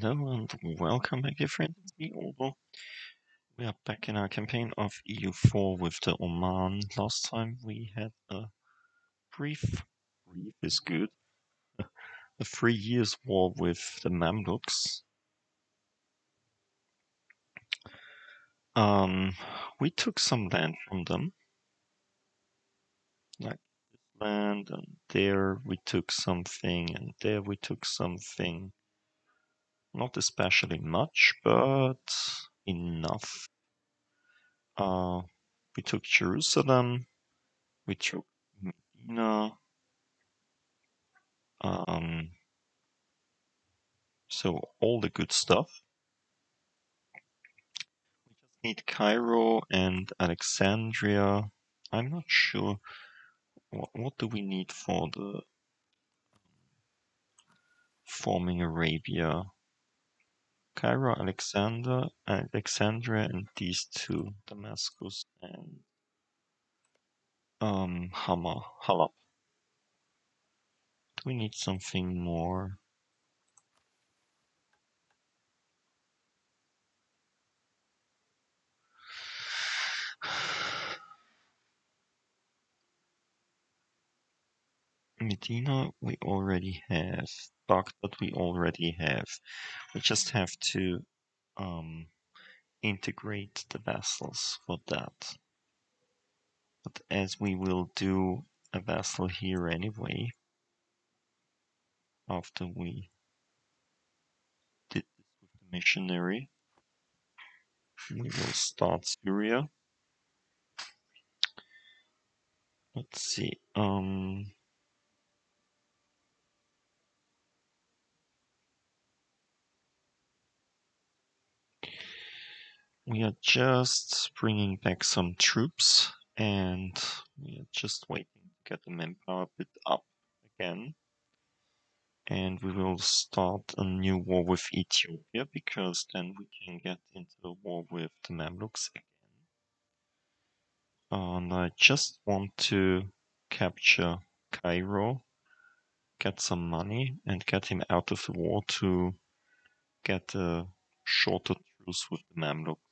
Hello and welcome back, friends. Me, Odo. We are back in our campaign of EU4 with the Oman. Last time we had a brief, brief is good, a three years war with the Mamluks. Um, we took some land from them, like this land, and there we took something, and there we took something. Not especially much, but enough. Uh, we took Jerusalem, we took Medina, um, so all the good stuff. We just need Cairo and Alexandria. I'm not sure what, what do we need for the forming Arabia. Cairo, Alexander, Alexandria, and these two, Damascus and um, Hama, Halab. Do we need something more? Medina we already have. Baghdad we already have. We just have to um, integrate the vassals for that. But as we will do a vassal here anyway, after we did this with the missionary, we will start Syria. Let's see. Um, we are just bringing back some troops and we are just waiting to get the manpower bit up again. And we will start a new war with Ethiopia because then we can get into the war with the Mamluks again. And I just want to capture Cairo, get some money, and get him out of the war to get a shorter truce with the Mamluks.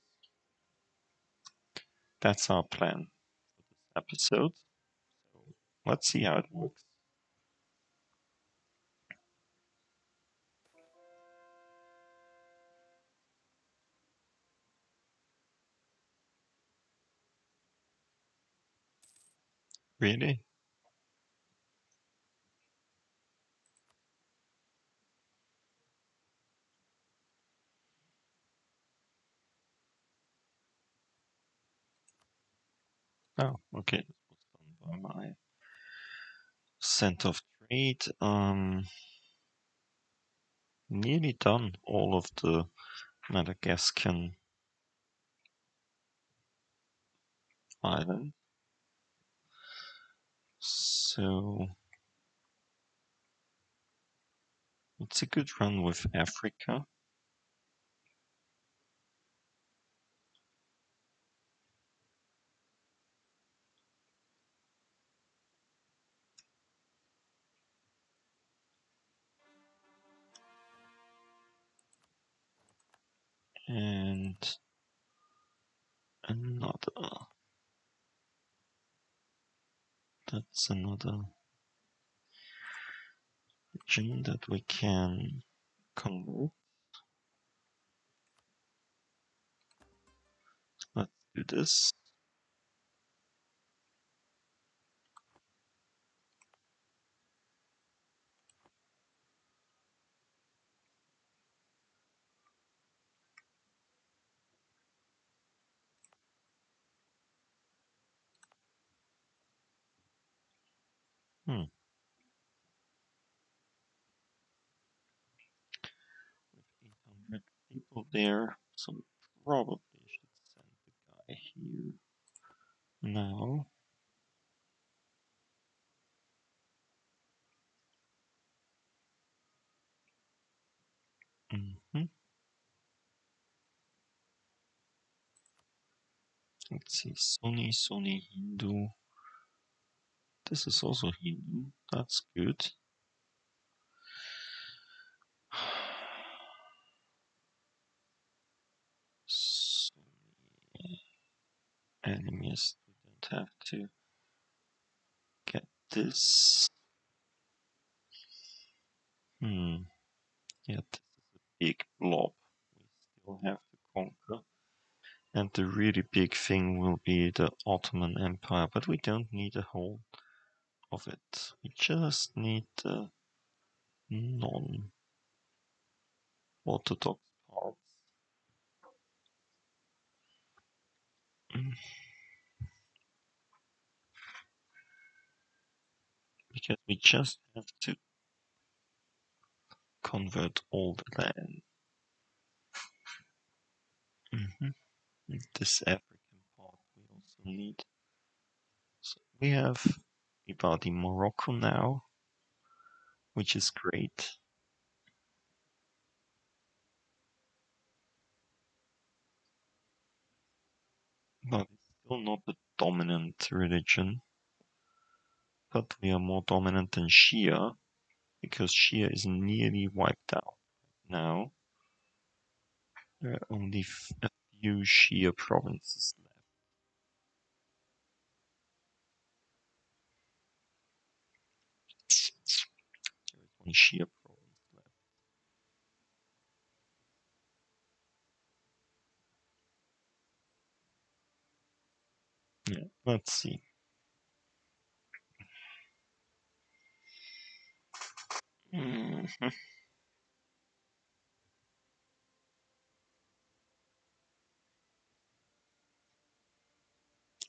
That's our plan for this episode. So let's see how it works. Really? Oh, okay. By my center of trade. Um, nearly done all of the Madagascan island. So it's a good run with Africa. That's another region that we can convert. Let's do this. Hmm. With 800 people there, so probably should send the guy here now. Mm-hmm. Let's see, Sunni, Sunni, Hindu. This is also hidden. That's good. So enemies don't have to get this. Hmm. Yeah, this is a big blob we still have to conquer. And the really big thing will be the Ottoman Empire, but we don't need a whole of it. We just need the non-orthodox parts. Mm. Because we just have to convert all the land. Mm -hmm. This African part we also need. So we have Ibadi Morocco now, which is great. But it's still not the dominant religion. But we are more dominant than Shia, because Shia is nearly wiped out now. There are only a few Shia provinces left. Shia. Yeah, let's see. Mm -hmm.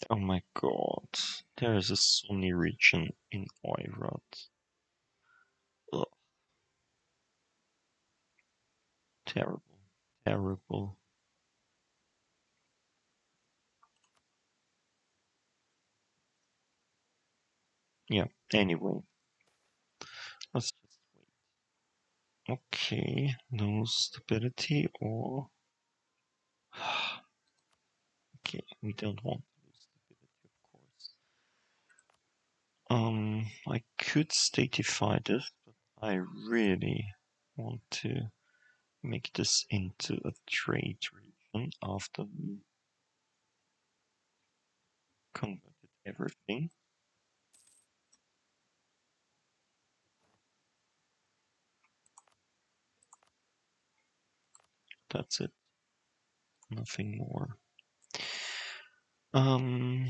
Oh my god, there is a Sunni region in Oirat. Ugh. Terrible, terrible. Yeah, anyway. Let's just wait. Okay, no stability or... okay, we don't want to lose stability, of course. Um, I could statify this, but I really want to make this into a trade region after we converted everything. That's it. Nothing more. Um,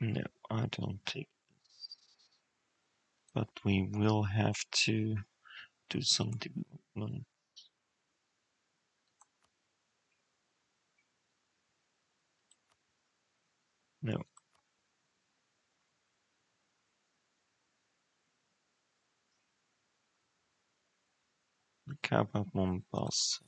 no, I don't this. But we will have to do some development. No. Kaaba Mombasa.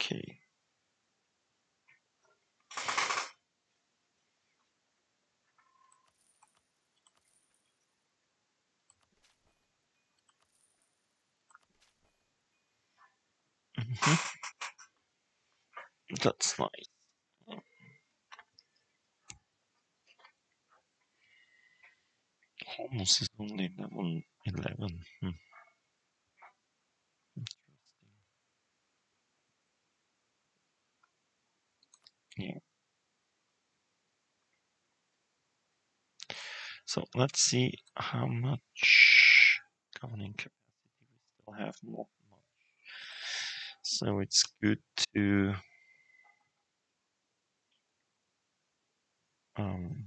Okay. Mm -hmm. That's nice. Almost is only level 11. Hmm. Yeah. So let's see how much governing capacity we still have. Not much. So it's good to um,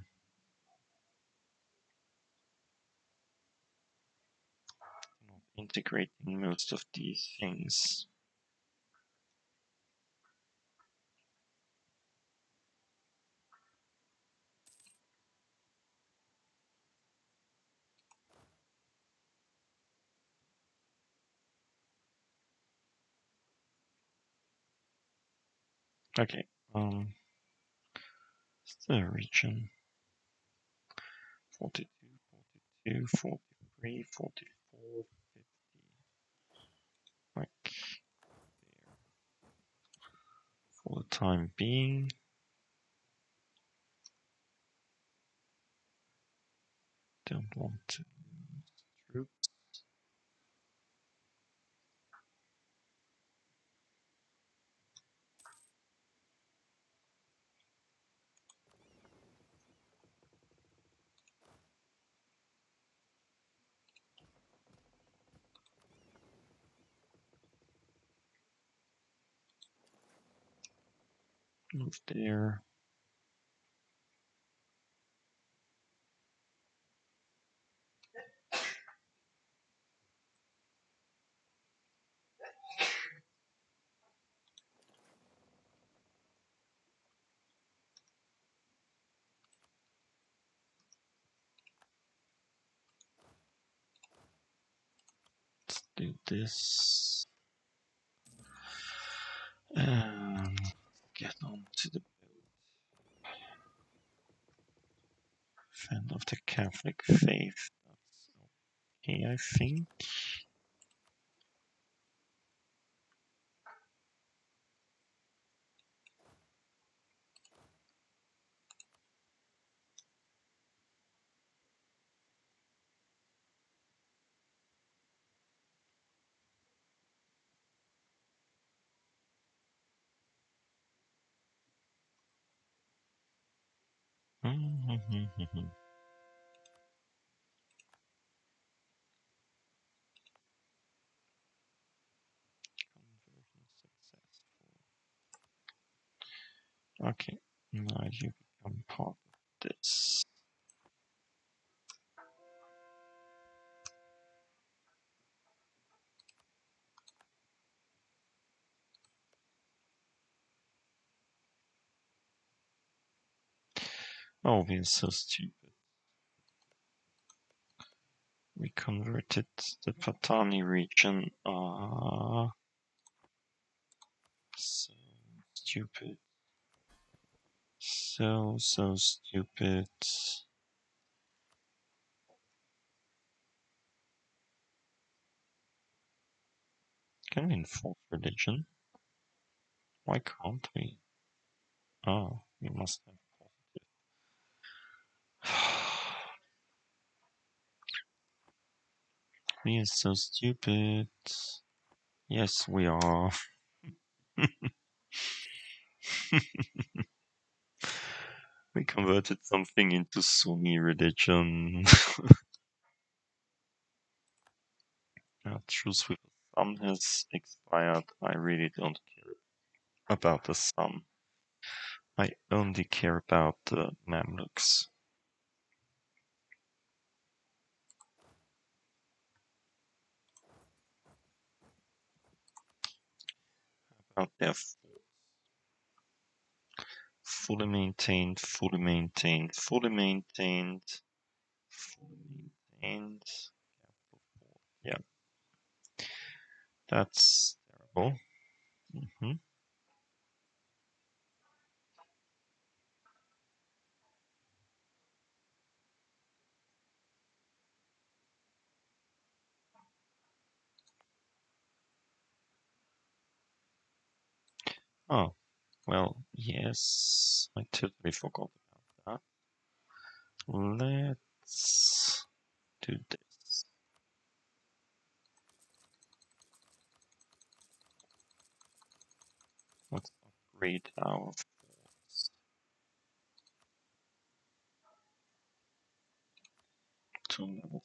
integrating most of these things. Okay, um, the region 42, 42, 43, 44, 50. Like there. for the time being. Don't want to Move there. Let's do this. And get on to the boat. Fan of the Catholic faith. Okay, I think. Mhm. Okay, now you become part of this. Oh, we're so stupid. We converted the Patani region. Ah, so stupid. So, so stupid. Can we enforce religion? Why can't we? Oh, we must have positive. we are so stupid. Yes, we are. we converted something into Sunni religion. Our truce with the sun has expired. I really don't care about the sun. I only care about the Mamluks. About their. Fully maintained, fully maintained, fully maintained, fully maintained. Yeah. That's terrible. hmm Oh, well, yes. I totally forgot about that. Let's do this. Let's upgrade our forts to level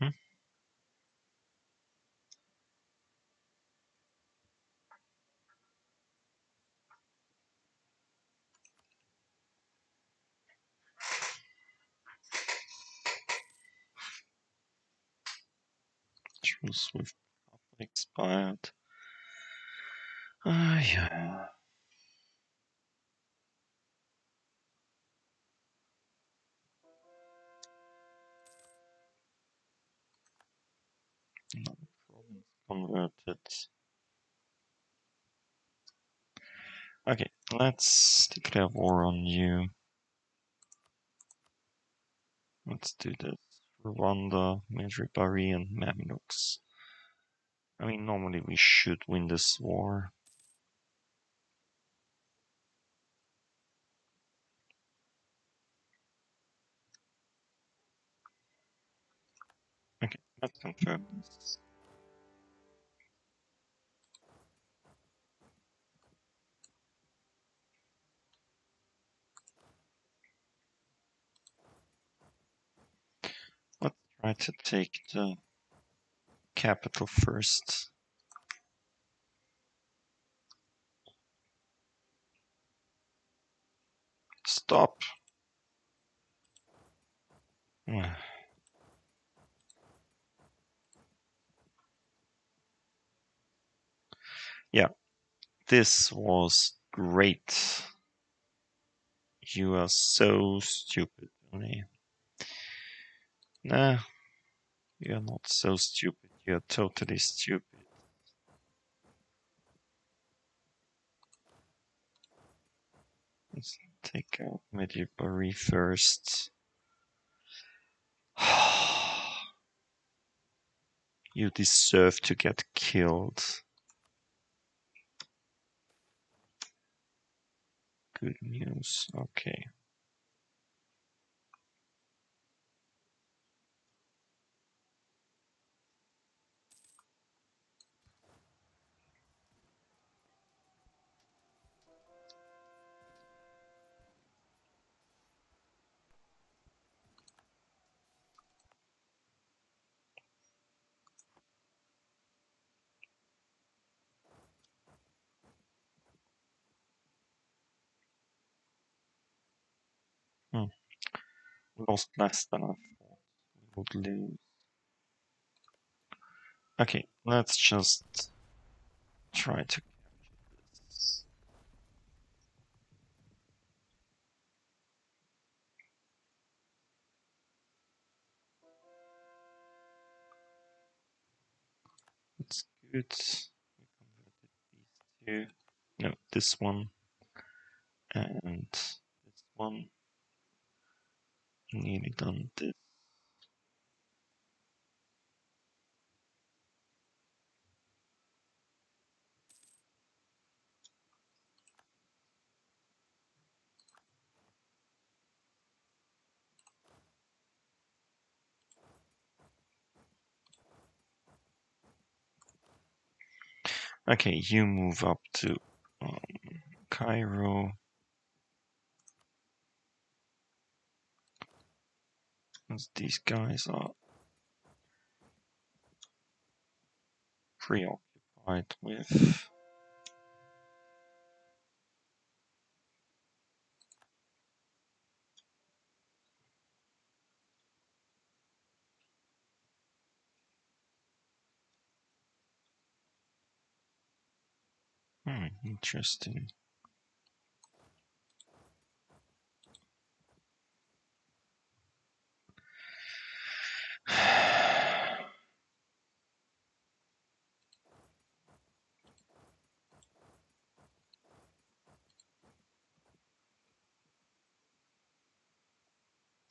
Mm-hmm. Truce with expired. Ah, yeah. Converted. Okay, let's declare war on you. Let's do this. Rwanda, Majeerteen, and Mamluks. I mean, normally we should win this war. Okay, let's. Let's try to take the capital first. Stop. Ah. Yeah, this was great. You are so stupid, Tony. Nah, you're not so stupid. You're totally stupid. Let's take out Majeerteen first. you deserve to get killed. Good news. Okay. Mm. lost less than I thought we would lose. Okay, let's just try to capture this. That's good. We converted these two. No, this one and this one. Okay, you move up to um, Cairo. These guys are preoccupied with Hmm, interesting.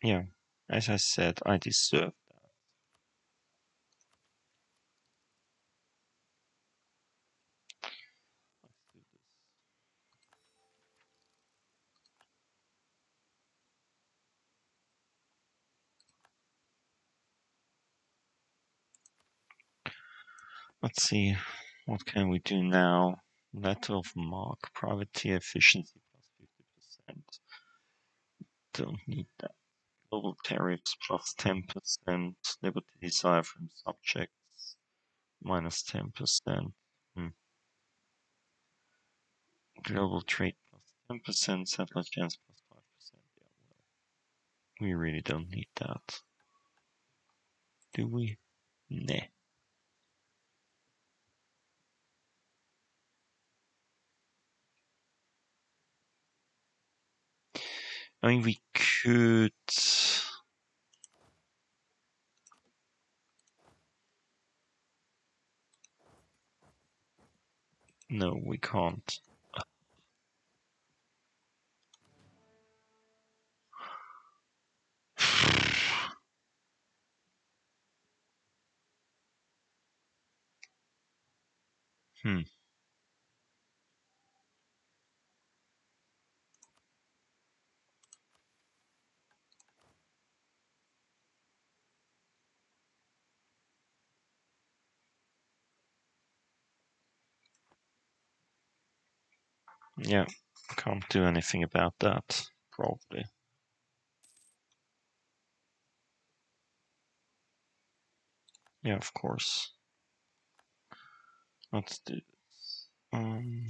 Yeah, as I said, I deserve that. Let's see, what can we do now? Letter of marque, privateer efficiency plus 50%. Don't need that. Global tariffs plus 10%, liberty desire from subjects minus 10%. Hmm. Global trade plus 10%, satellite chance plus 5%. Yeah, well, we really don't need that. Do we? Nah. I mean, we could No, we can't. hmm. Yeah, can't do anything about that, probably. Yeah, of course. Let's do this. Um,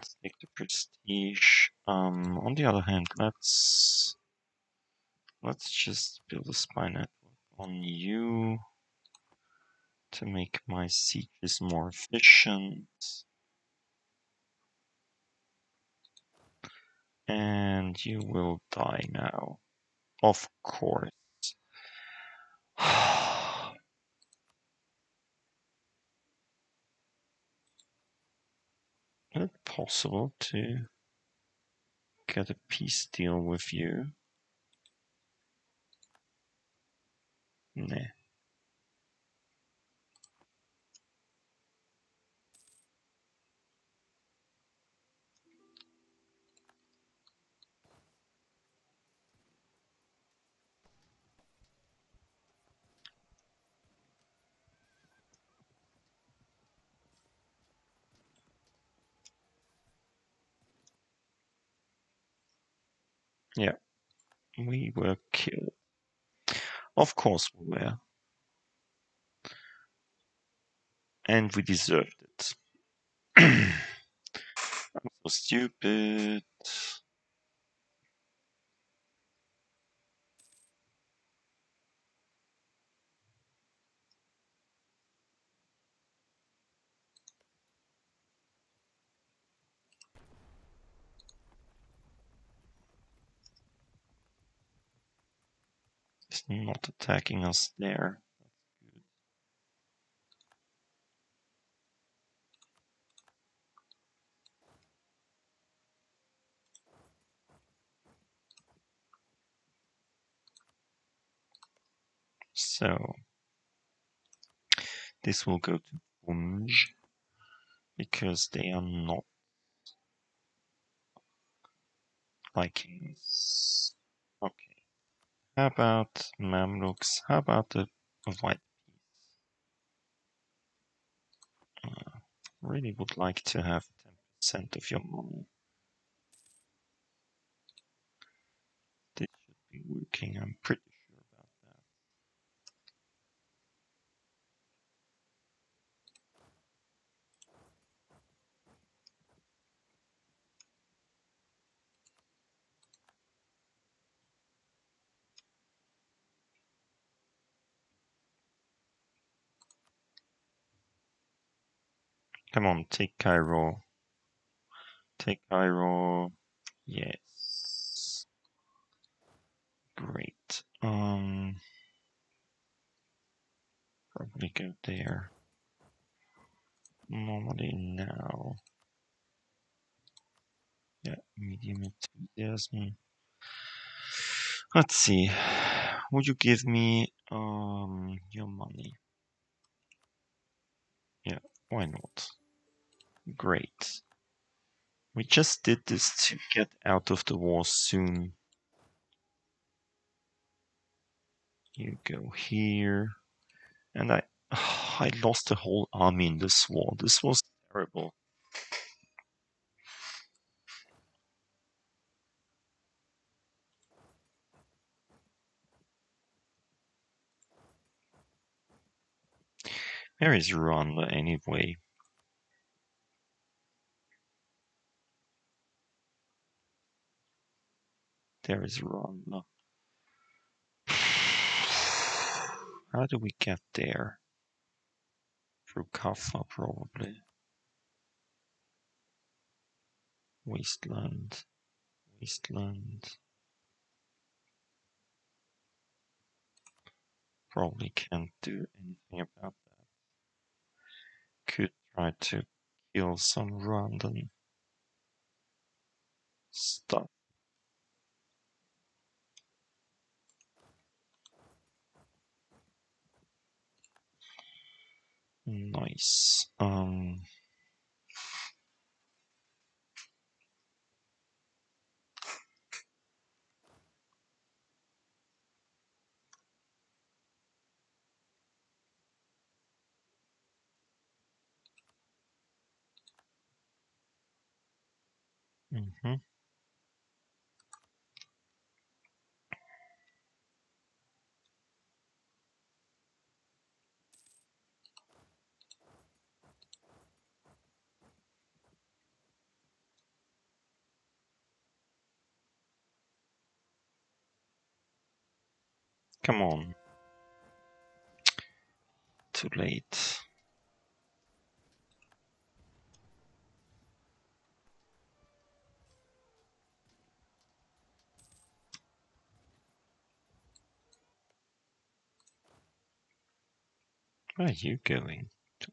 Let's take the prestige. Um, on the other hand, let's let's just build a spy network on you to make my sieges more efficient. And you will die now. Of course. Is it possible to get a peace deal with you? Nah. Yeah, we were killed. Of course we were. And we deserved it. I'm so stupid. It's not attacking us there. So this will go to Funj because they are not. Okay. How about Mamluks? How about the white peace? Uh, really would like to have 10% of your money. This should be working, I'm pretty Come on, take Cairo. Take Cairo. Yes. Great. Um, probably go there. Normally now. Yeah, medium enthusiasm. Let's see. Would you give me um your money? Yeah, why not? Great. We just did this to get out of the war soon. You go here. And I, oh, I lost the whole army in this war. This was terrible. Where is Rwanda anyway? There is Rwanda. How do we get there? Through Kaffa, probably. Wasteland. Wasteland. Probably can't do anything about that. Could try to kill some random stuff. Nice. Um. Mm-hmm. Come on. Too late. Where are you going? To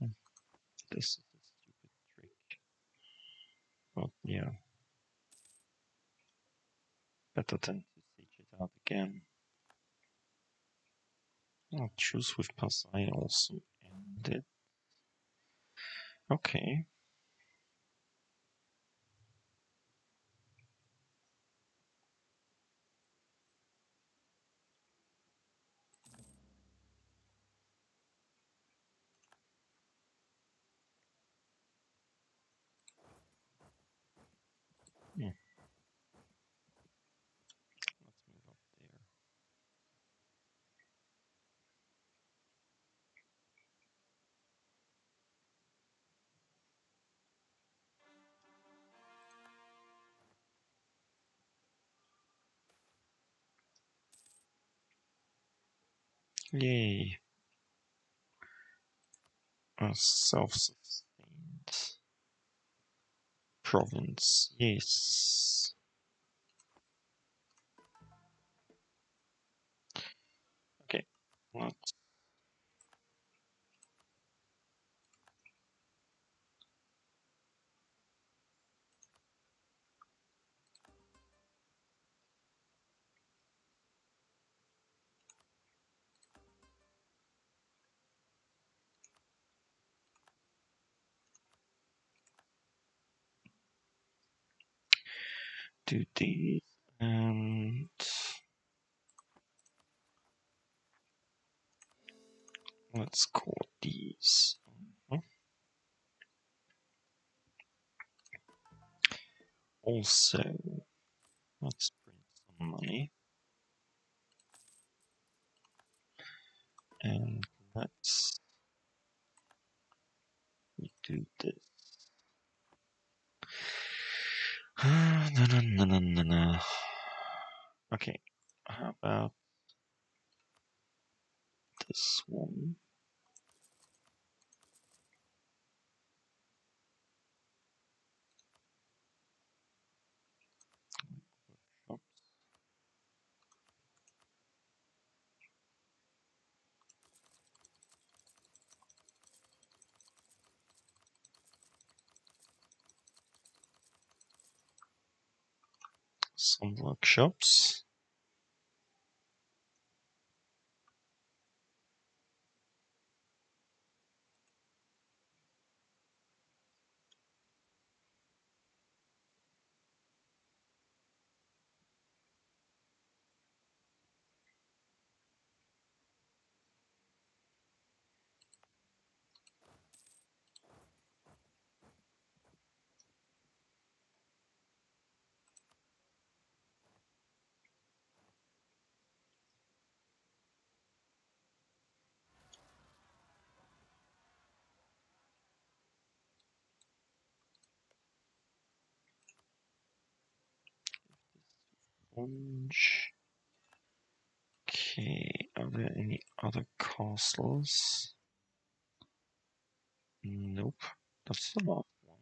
Hmm, Mhm. This is a stupid trick. But yeah. Better than to siege it out again. I'll choose with Pasai also ended. Okay. Yay. A self-sustained province. Yes. Okay. Let's do this And let's call these. Also, let's print some money. And let's do this. no, no, no, no, no, no. Okay, how about this one? some workshops. Orange. Okay, are there any other castles? Nope, that's the last one.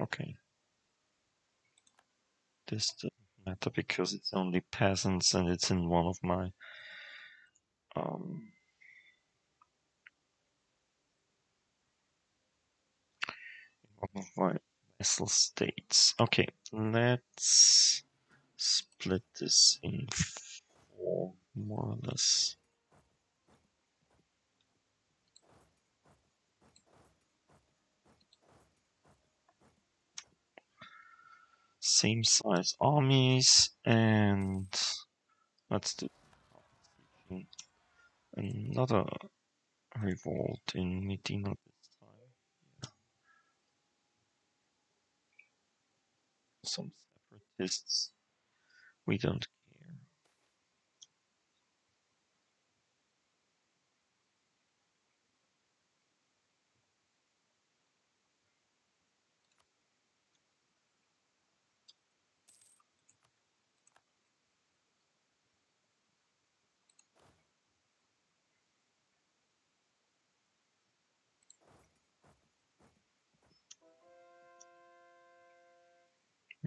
Okay. This doesn't matter because it's only peasants and it's in one of my um vassal states. Okay, let's split this in four more or less. same size armies and let's do another revolt in Medina this time. Some separatists. We don't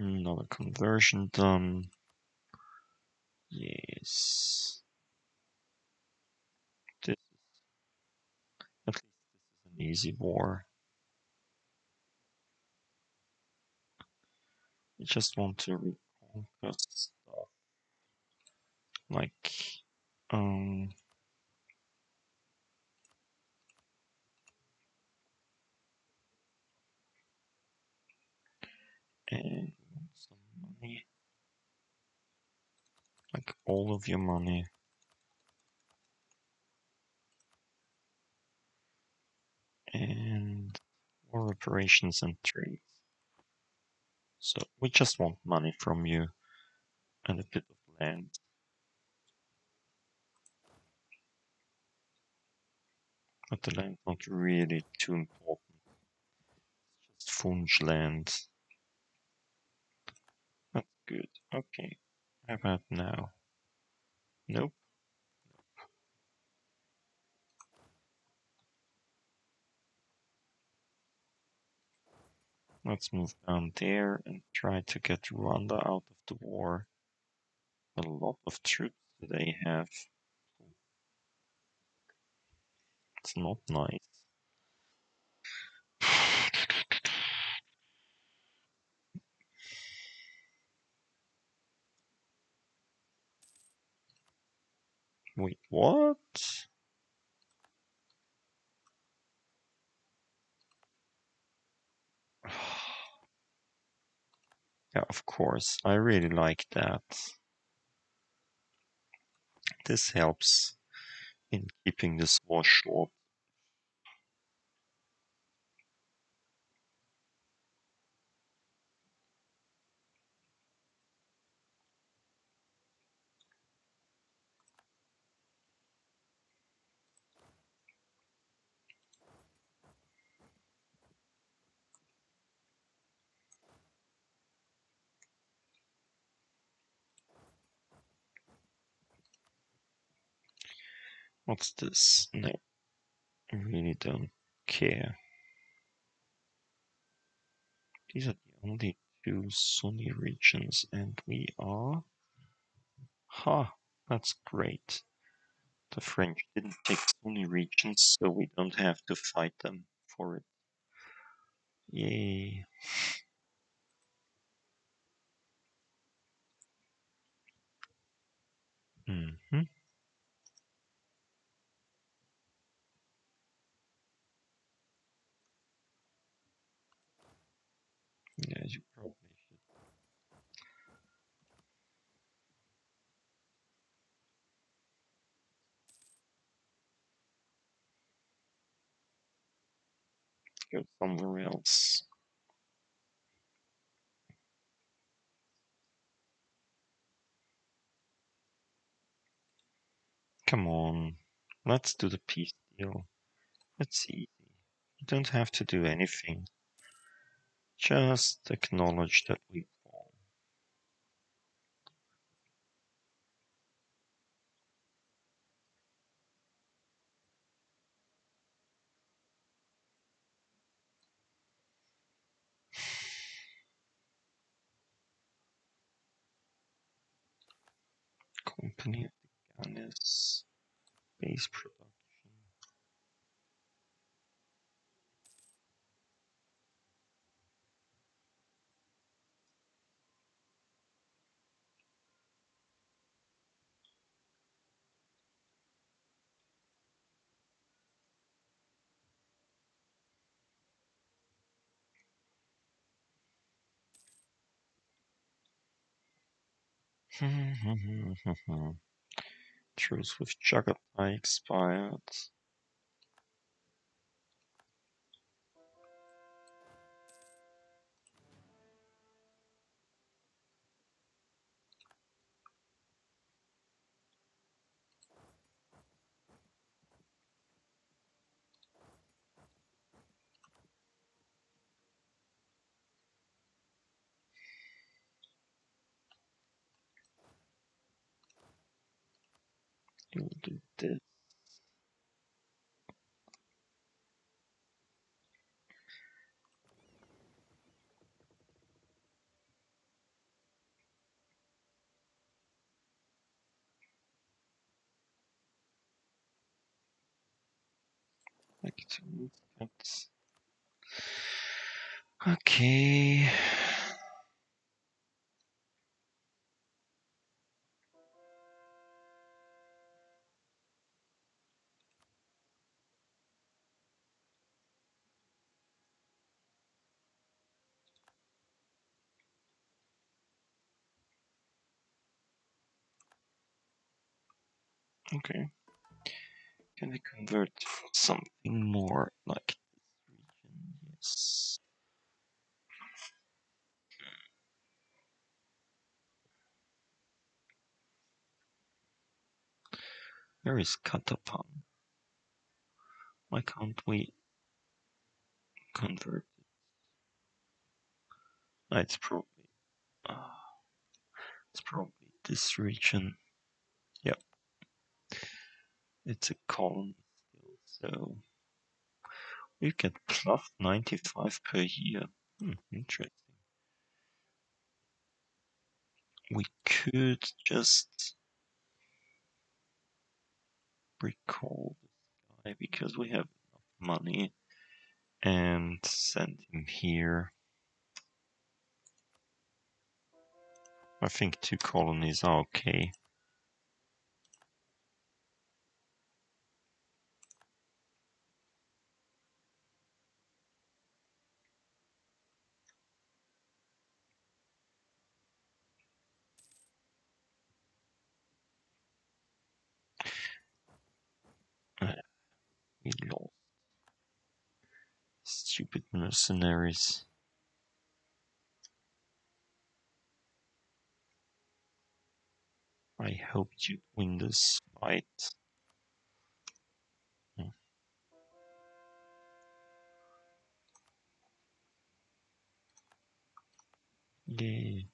Another conversion done. Yes. This at least this is an easy war. I just want to reconquer stuff. Like um and some money. Like all of your money. And more reparations and trades. So we just want money from you and a bit of land. But the land's not really too important. Just Funj land. That's good. Okay. How about now? Nope. Let's move down there and try to get Rwanda out of the war. A lot of troops they have. It's not nice. Wait, what? yeah, of course. I really like that. This helps in keeping this wash up What's this? No, I really don't care. These are the only two Sunni regions, and we are. Ha! Huh, that's great. The French didn't take Sunni regions, so we don't have to fight them for it. Yay. Mm-hmm. Yeah, you probably should. Go somewhere else. Come on, let's do the peace deal. It's easy. You don't have to do anything. Just acknowledge that we Truce with Jagatai expired. You'll do this. Okay. Okay. Can we convert something more like this region? Yes. Where is Katapan? Why can't we convert it? It's probably uh, it's probably this region. It's a column so we get plus 95 per year. Hmm, interesting. We could just recall this guy because we have enough money and send him here. I think two colonies are okay. Stupid mercenaries. I hoped you'd win this fight. Hmm. Yay.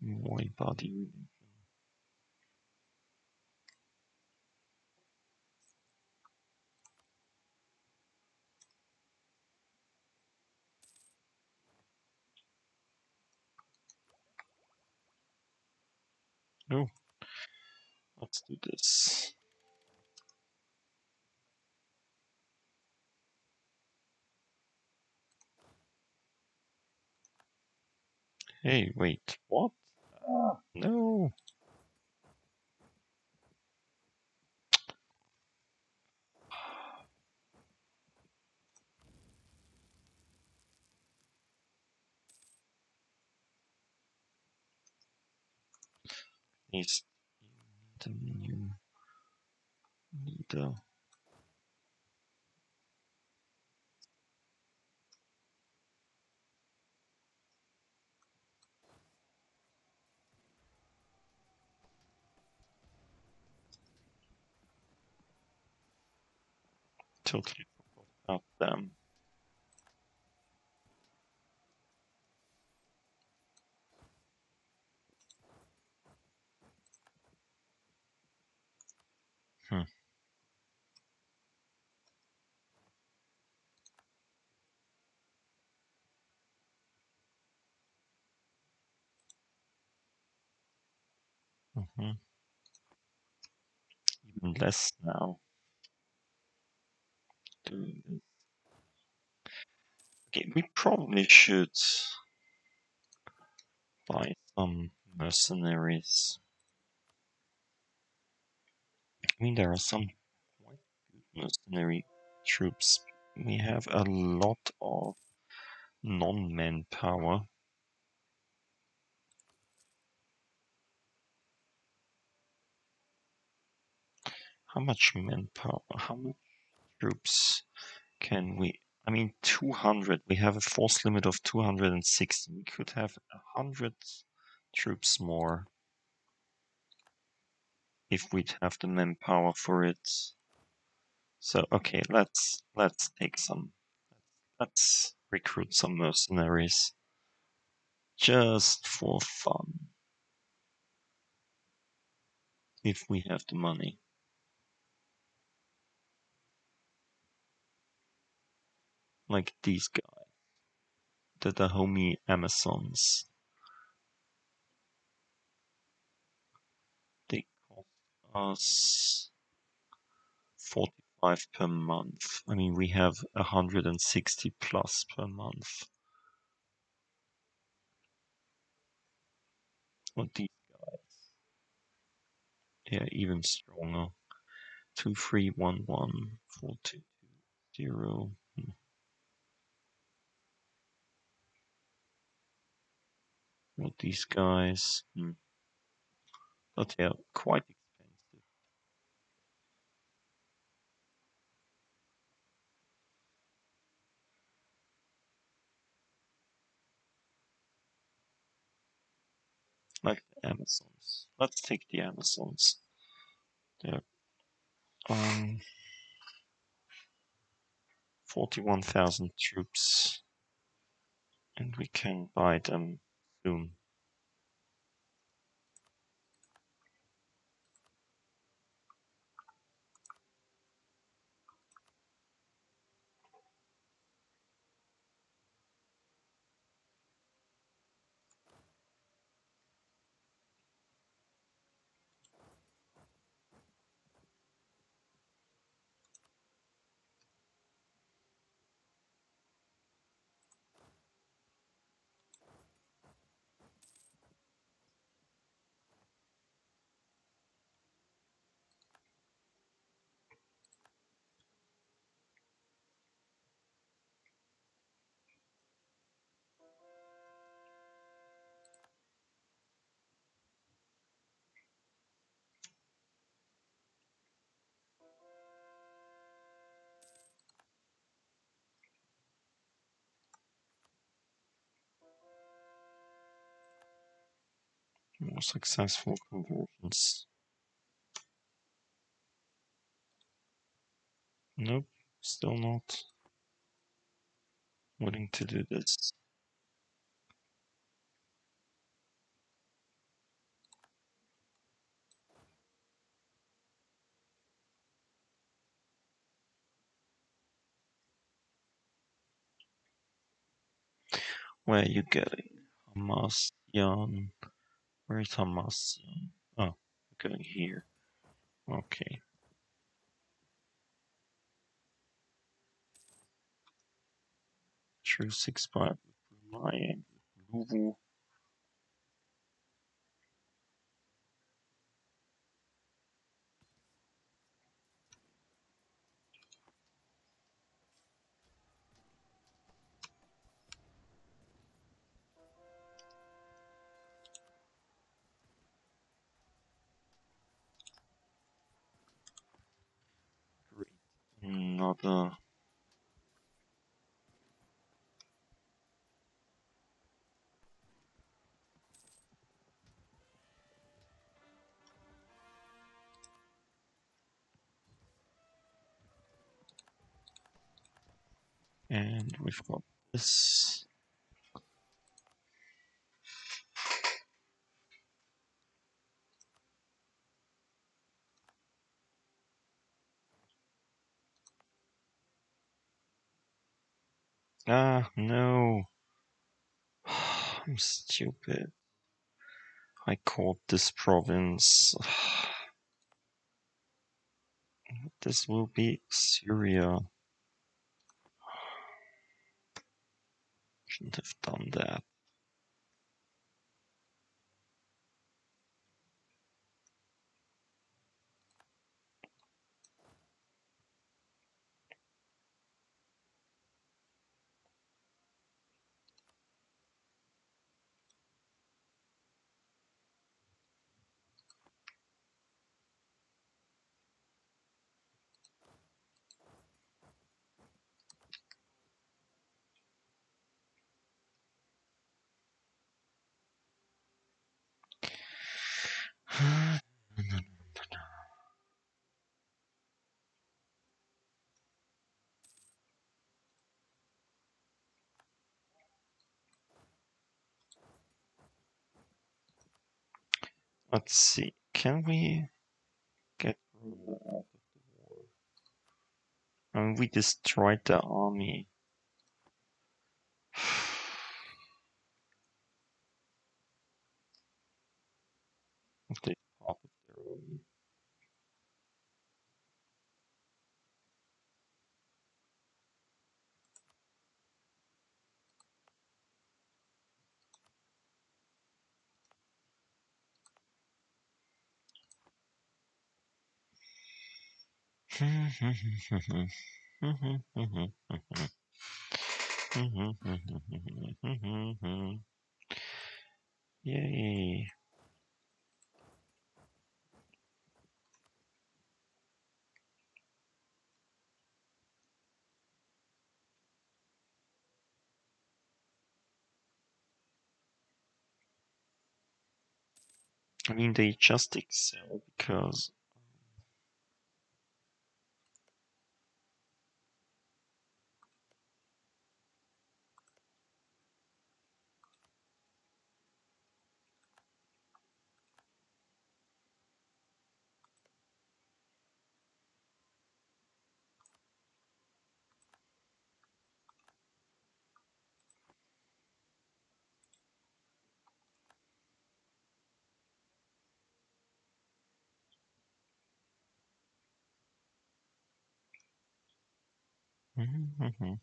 My body. Oh, let's do this. Hey, wait, what? Ah. No. Needs the new leader. Totally forgot about them. Hmm. hmm Even less now. Okay, we probably should buy some mercenaries. I mean, there are some quite good mercenary troops. We have a lot of non-manpower. How much manpower? How many troops can we? I mean, 200. We have a force limit of 260. We could have 100 troops more if we'd have the manpower for it. So okay, let's let's take some. Let's recruit some mercenaries just for fun. If we have the money. Like these guys. The Dahomey Amazons. They cost us 45 per month. I mean, we have 160 plus per month. What these guys? Yeah, even stronger. Two three one one four two two zero. Hmm. What these guys? Hmm. But they are quite Like the Amazons. Let's take the Amazons. They're um forty-one thousand troops, and we can buy them soon. Successful conversions. Nope, still not willing to do this. Where are you getting? Hamasien. Where is Hamasien? Oh, going here. Okay. True six five Brunei and Luwu. Great. Another uh, and we've got this. Ah, no. I'm stupid. I called this province. This will be Syria. Shouldn't have done that. Let's see. Can we get out of the war? Mean, we destroyed the army. Of Yay. I mean, they just excel because Mhm.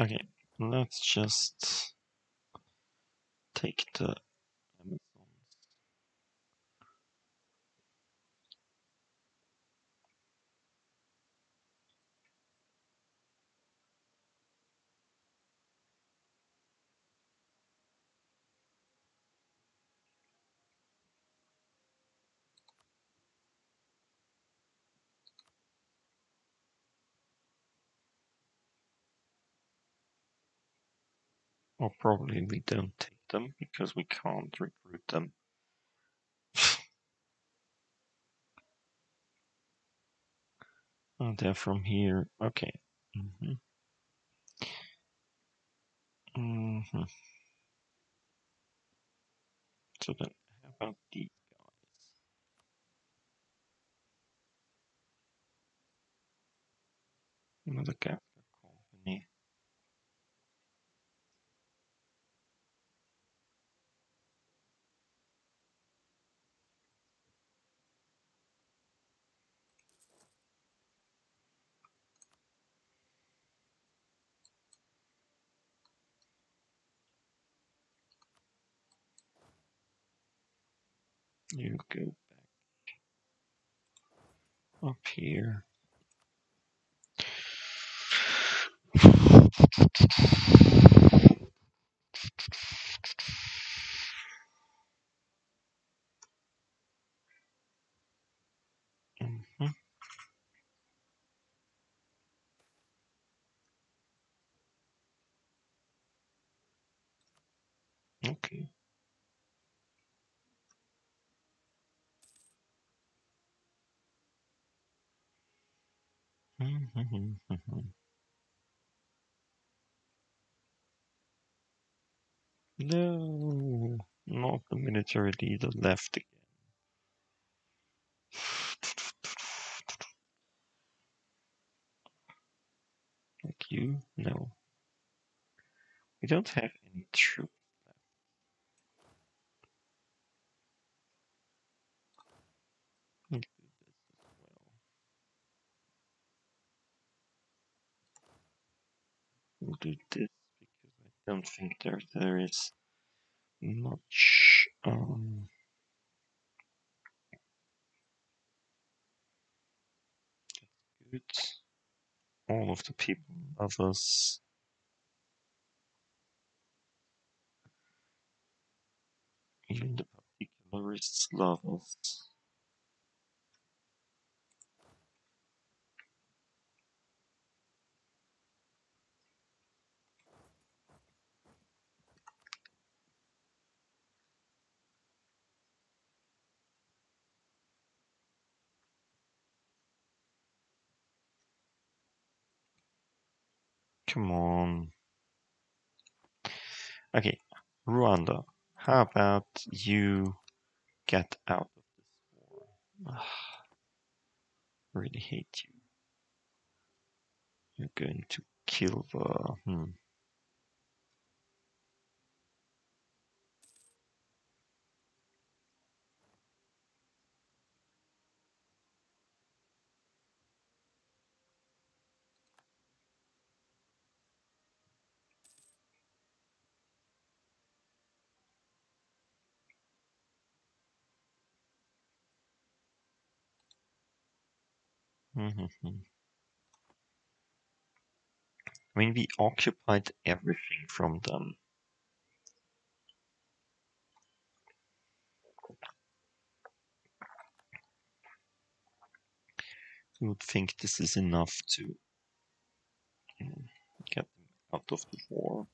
Okay, let's just take the Or probably we don't take them because we can't recruit them. oh, they're from here. Okay. Mm-hmm. Mm-hmm. So then, how about guys? Another Kafka You go back up here. Mm-hmm. Okay. Mm-hmm. No, not the military leader left again. Like you? No. We don't have any troops left. We'll do this as well. We'll do this because I don't think there there is much um good. All of the people love us. Even the particularists love us. Come on. Okay, Rwanda. How about you get out of this war? Ugh, really hate you. You're going to kill the. Hmm. Mm-hmm. I mean, we occupied everything from them. You would think this is enough to know, get them out of the war.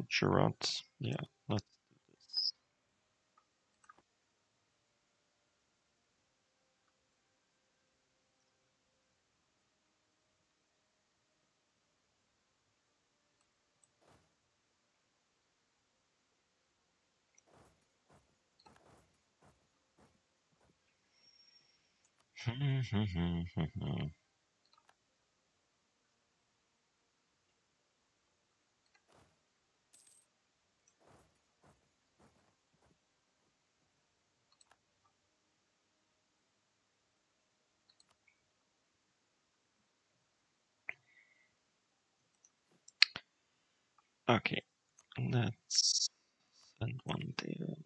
Gujarat. Yeah, let's do this. Okay, let's send one there.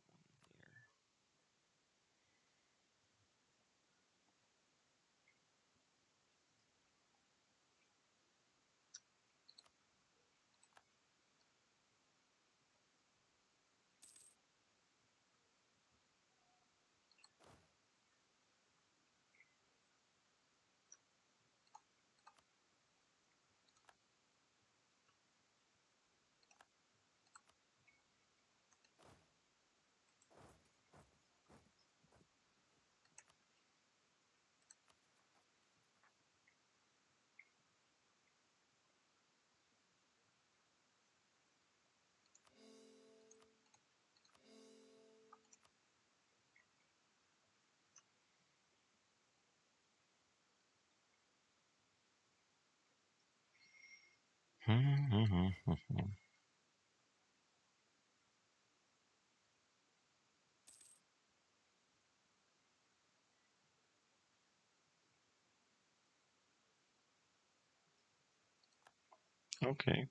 Mm-hmm. okay,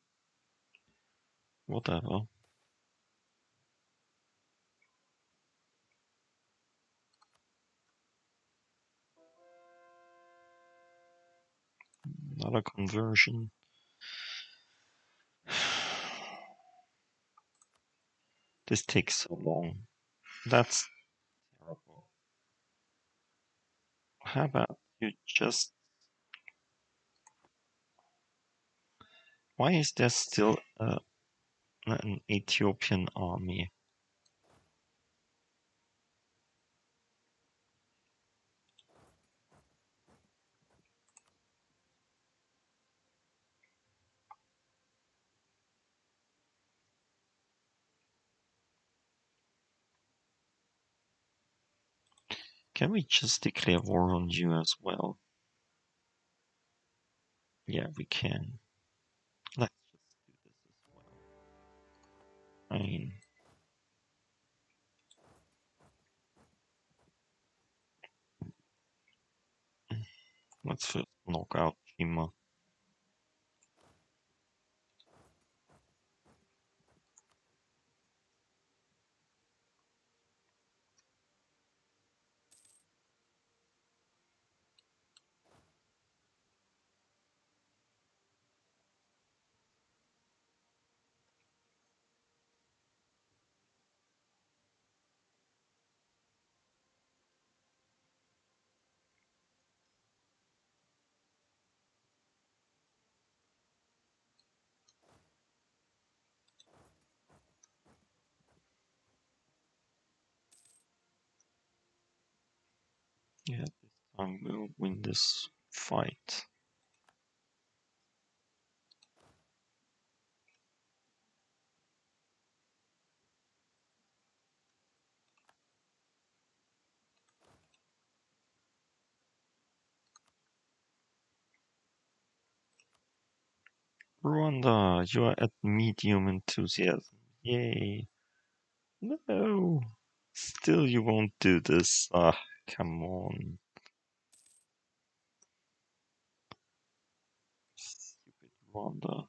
whatever. Not a conversion. This takes so long. That's terrible. How about you just... Why is there still a, an Ethiopian army? Can we just declare war on you as well? Yeah, we can. Let's just do this as well. I mean... Let's first knock out Chima. Yeah, this we'll win this fight. Rwanda, you are at medium enthusiasm. Yay. No. Still you won't do this. Ah, come on. Stupid Rwanda.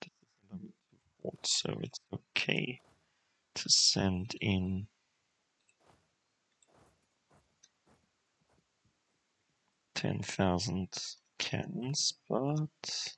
This is level 2 fort, so it's okay to send in ten thousand cannons, but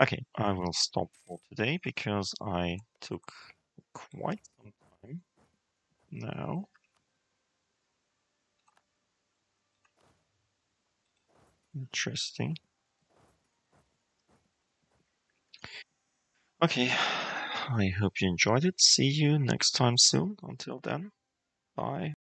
Okay, I will stop for today because I took quite some time now. Interesting. Okay, I hope you enjoyed it. See you next time soon. Until then, bye.